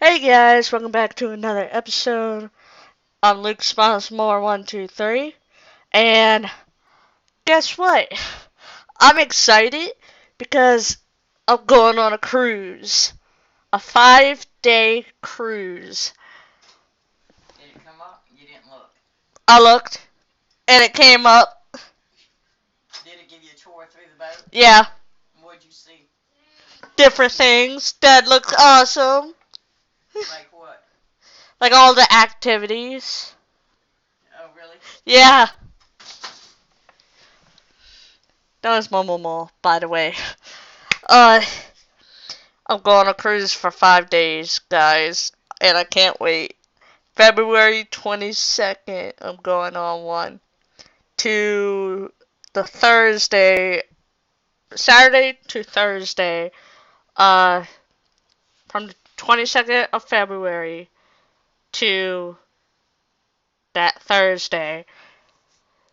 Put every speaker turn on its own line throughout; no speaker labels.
Hey guys, welcome back to another episode. I'm Luke Smiles More one two three, and guess what? I'm excited because I'm going on a cruise, a five day cruise.
Did it come up? You didn't look.
I looked, and it came up.
Did it give you a tour through the boat?
Yeah,
What'd you see?
different things that looked awesome,
Like what?
like all the activities.
Oh, really?
Yeah. That was Momo Mall, by the way. Uh, I'm going on a cruise for five days, guys, and I can't wait. February 22nd, I'm going on one. To the Thursday, Saturday to Thursday, uh, from the 22nd of February to that Thursday.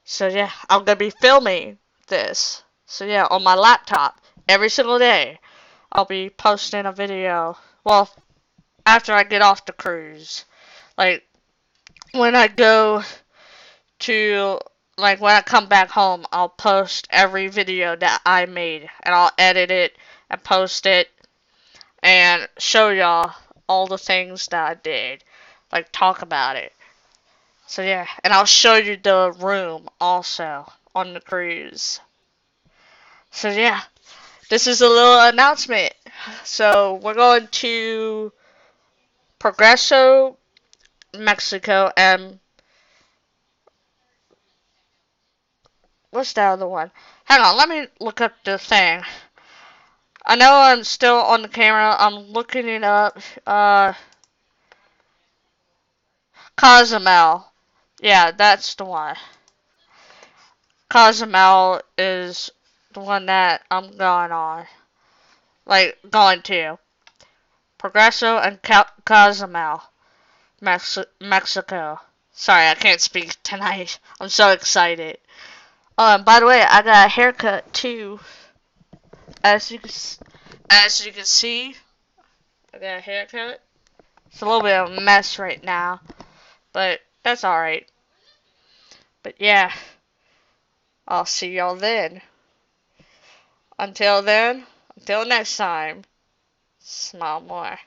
So yeah, I'm gonna be filming this. So yeah, on my laptop every single day, I'll be posting a video. Well, after I get off the cruise, like when I go to like when I come back home, I'll post every video that I made and I'll edit it and post it and show y'all all the things that I did, like talk about it. So yeah, and I'll show you the room also on the cruise. So yeah, this is a little announcement. So we're going to Progreso, Mexico, and what's the other one? Hang on, let me look up the thing. I know I'm still on the camera. I'm looking it up. Uh, Cozumel. Yeah, that's the one. Cozumel is the one that I'm going on. Like, going to. Progreso and Cozumel. Mex- Mexico. Sorry, I can't speak tonight. I'm so excited. Um, by the way, I got a haircut too. As you can, as you can see, I got a haircut. It's a little bit of a mess right now, but that's alright. But yeah, I'll see y'all then. Until then, until next time, smile more.